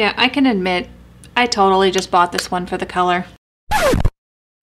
Yeah, I can admit, I totally just bought this one for the color.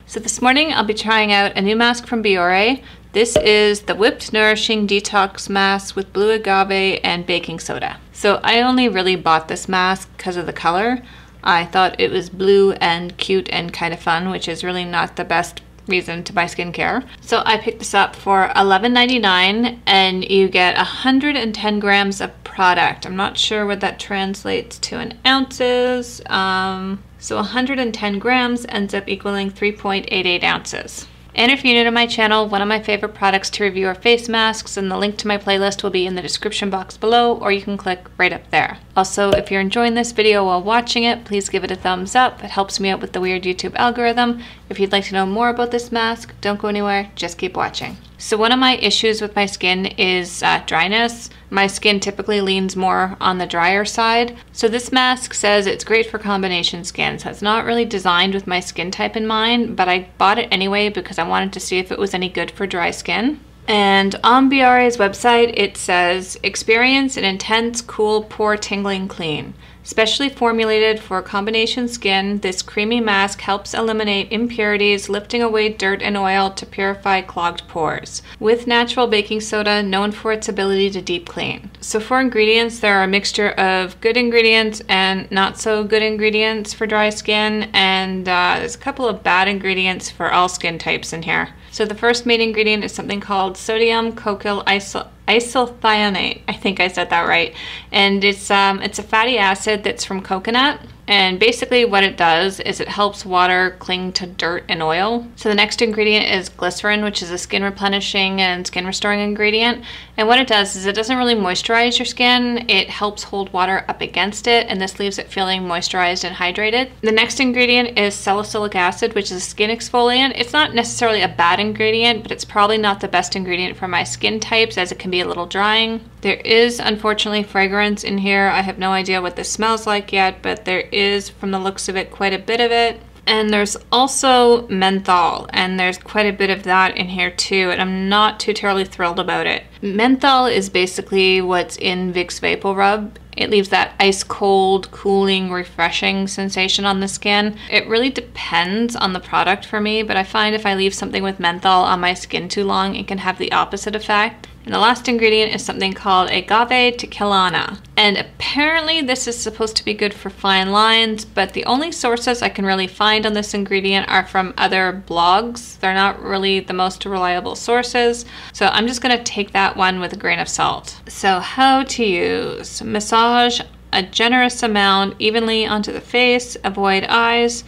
So this morning I'll be trying out a new mask from Biore. This is the Whipped Nourishing Detox Mask with blue agave and baking soda. So I only really bought this mask because of the color. I thought it was blue and cute and kind of fun, which is really not the best reason to buy skincare. So I picked this up for $11.99 and you get 110 grams of product. I'm not sure what that translates to in ounces. Um, so 110 grams ends up equaling 3.88 ounces. And if you're new to my channel, one of my favorite products to review are face masks, and the link to my playlist will be in the description box below, or you can click right up there. Also, if you're enjoying this video while watching it, please give it a thumbs up. It helps me out with the weird YouTube algorithm. If you'd like to know more about this mask, don't go anywhere, just keep watching. So one of my issues with my skin is uh, dryness. My skin typically leans more on the drier side. So this mask says it's great for combination skin. So it's not really designed with my skin type in mind, but I bought it anyway because I wanted to see if it was any good for dry skin. And on Biore's website, it says, experience an intense, cool, pore tingling clean. Specially formulated for combination skin, this creamy mask helps eliminate impurities, lifting away dirt and oil to purify clogged pores. With natural baking soda, known for its ability to deep clean. So for ingredients, there are a mixture of good ingredients and not so good ingredients for dry skin, and uh, there's a couple of bad ingredients for all skin types in here. So the first main ingredient is something called sodium cocyl iso. I think I said that right. And it's um, it's a fatty acid that's from coconut. And basically what it does is it helps water cling to dirt and oil. So the next ingredient is glycerin, which is a skin replenishing and skin restoring ingredient. And what it does is it doesn't really moisturize your skin. It helps hold water up against it and this leaves it feeling moisturized and hydrated. The next ingredient is salicylic acid, which is a skin exfoliant. It's not necessarily a bad ingredient, but it's probably not the best ingredient for my skin types as it can be a little drying. There is unfortunately fragrance in here. I have no idea what this smells like yet, but there is, from the looks of it, quite a bit of it. And there's also menthol, and there's quite a bit of that in here too, and I'm not too terribly thrilled about it. Menthol is basically what's in Vicks VapoRub. It leaves that ice cold, cooling, refreshing sensation on the skin. It really depends on the product for me, but I find if I leave something with menthol on my skin too long, it can have the opposite effect. And the last ingredient is something called agave tequilana. And apparently this is supposed to be good for fine lines, but the only sources I can really find on this ingredient are from other blogs. They're not really the most reliable sources. So I'm just gonna take that one with a grain of salt. So how to use. Massage a generous amount evenly onto the face, avoid eyes,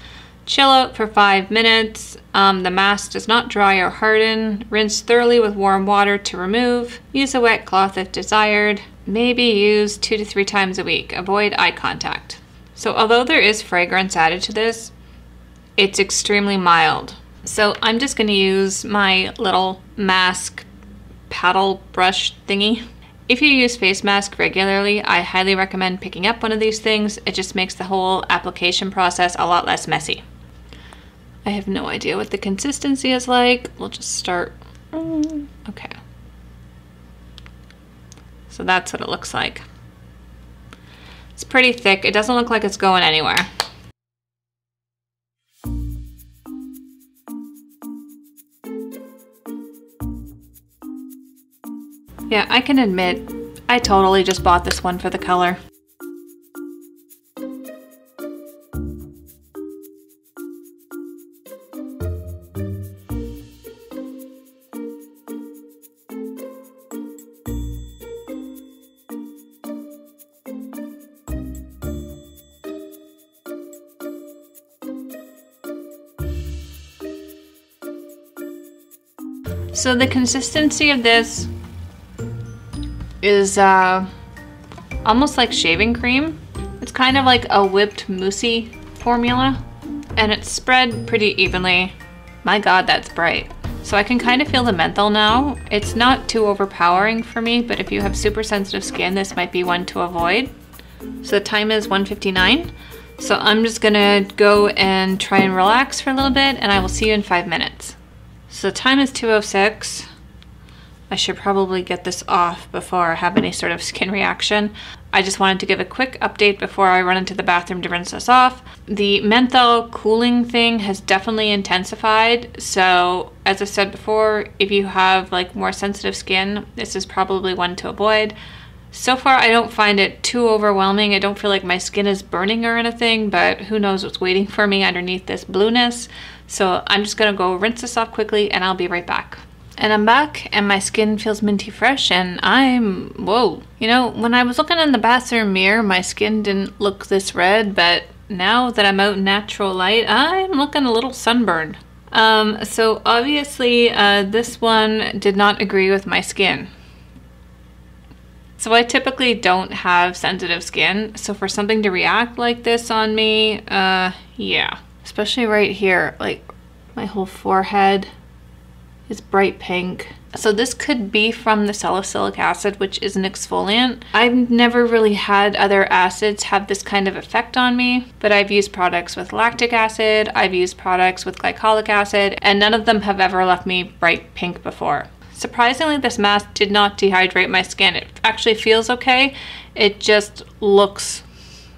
Chill out for five minutes. Um, the mask does not dry or harden. Rinse thoroughly with warm water to remove. Use a wet cloth if desired. Maybe use two to three times a week. Avoid eye contact. So although there is fragrance added to this, it's extremely mild. So I'm just gonna use my little mask paddle brush thingy. If you use face mask regularly, I highly recommend picking up one of these things. It just makes the whole application process a lot less messy. I have no idea what the consistency is like. We'll just start. Mm, okay. So that's what it looks like. It's pretty thick. It doesn't look like it's going anywhere. Yeah, I can admit, I totally just bought this one for the color. So the consistency of this is uh, almost like shaving cream. It's kind of like a whipped moussey formula and it's spread pretty evenly. My god, that's bright. So I can kind of feel the menthol now. It's not too overpowering for me, but if you have super sensitive skin, this might be one to avoid. So the time is 1.59. So I'm just gonna go and try and relax for a little bit and I will see you in five minutes. So the time is 2.06. I should probably get this off before I have any sort of skin reaction. I just wanted to give a quick update before I run into the bathroom to rinse this off. The menthol cooling thing has definitely intensified. So, as I said before, if you have like more sensitive skin, this is probably one to avoid. So far, I don't find it too overwhelming. I don't feel like my skin is burning or anything, but who knows what's waiting for me underneath this blueness. So I'm just gonna go rinse this off quickly and I'll be right back. And I'm back and my skin feels minty fresh and I'm, whoa. You know, when I was looking in the bathroom mirror, my skin didn't look this red, but now that I'm out in natural light, I'm looking a little sunburned. Um, so obviously uh, this one did not agree with my skin. So I typically don't have sensitive skin, so for something to react like this on me, uh, yeah. Especially right here, like my whole forehead is bright pink. So this could be from the salicylic acid, which is an exfoliant. I've never really had other acids have this kind of effect on me, but I've used products with lactic acid, I've used products with glycolic acid, and none of them have ever left me bright pink before. Surprisingly, this mask did not dehydrate my skin. It actually feels okay. It just looks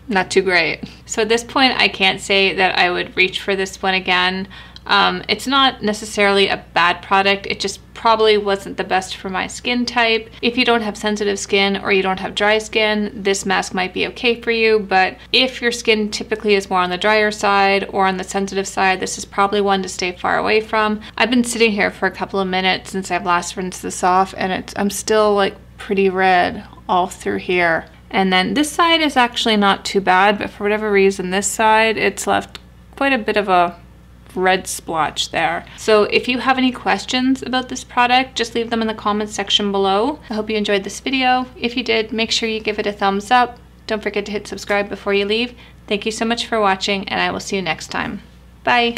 not too great. So at this point, I can't say that I would reach for this one again. Um, it's not necessarily a bad product, it just probably wasn't the best for my skin type. If you don't have sensitive skin or you don't have dry skin, this mask might be okay for you, but if your skin typically is more on the drier side or on the sensitive side, this is probably one to stay far away from. I've been sitting here for a couple of minutes since I've last rinsed this off and it's, I'm still like pretty red all through here. And then this side is actually not too bad, but for whatever reason, this side, it's left quite a bit of a red splotch there. So if you have any questions about this product, just leave them in the comments section below. I hope you enjoyed this video. If you did, make sure you give it a thumbs up. Don't forget to hit subscribe before you leave. Thank you so much for watching and I will see you next time. Bye.